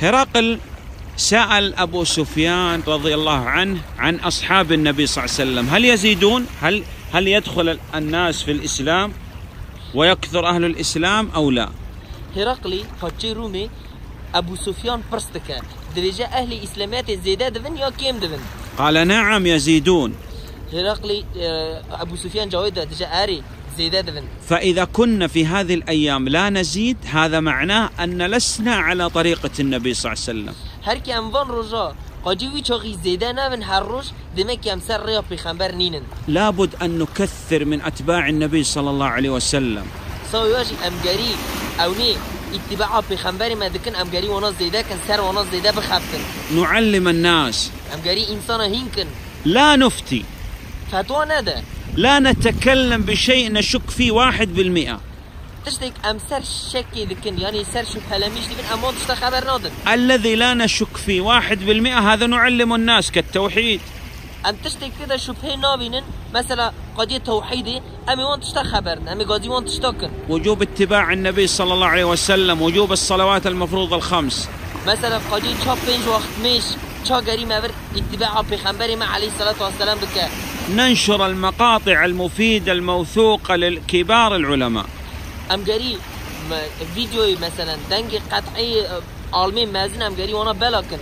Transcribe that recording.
هرقل سأل أبو سفيان رضي الله عنه عن أصحاب النبي صلى الله عليه وسلم. هل يزيدون؟ هل هل يدخل الناس في الإسلام ويكثر أهل الإسلام أو لا؟ هرقلي پادشاه رومي ابو سفيان پرستکه دویجه أهل اسلامیت زیده دون یا کم دون قال نعم يزيدون هرقلي آه، أبو سفيان جواب ده دجا آري زيده دون فإذا كنا في هذه الأيام لا نزيد هذا معناه أن لسنا على طريقة النبي صلى الله عليه وسلم. هر کی اموان روزا قاجی وی چاقی زیده نون هر روز دمه که امسر ریا پیغمبر نینن. لابد أن نكثر من أتباع النبي صلى الله عليه وسلم. ساویاجی امگری أو نی اتباع پیغمبر ما دکن امگری وأنا زیده کن سر وأنا زیده بخفتن نعلم الناس. امگری انسان هین کن. لا نفتي. فتوا نده لا نتكلم بشيء نشك فيه واحد بالمئة. تشتك امسر شکی دکن یعنی سر شبه لمیش دکن اما تشتا خبر نادن الذي لا نشك فيه واحد بالمئة هذا نعلم الناس كالتوحيد. أم تشتك كده شبهه نابينن مثلا قضية توحيدي أمي وان تشتا خبرن أمي قاضي وان تشتاكن وجوب اتباع النبي صلى الله عليه وسلم وجوب الصلوات المفروضة الخمس. مثلا قضية چا پنج وقت مش چا گری مور اتباع پیغمبر ما عليه الصلاة والسلام بك. ننشر المقاطع المفيدة الموثوقة للكبار العلماء. ام گری فيديو مثلا دنگ قطعي عالمي مازن گری وأنا بلاكن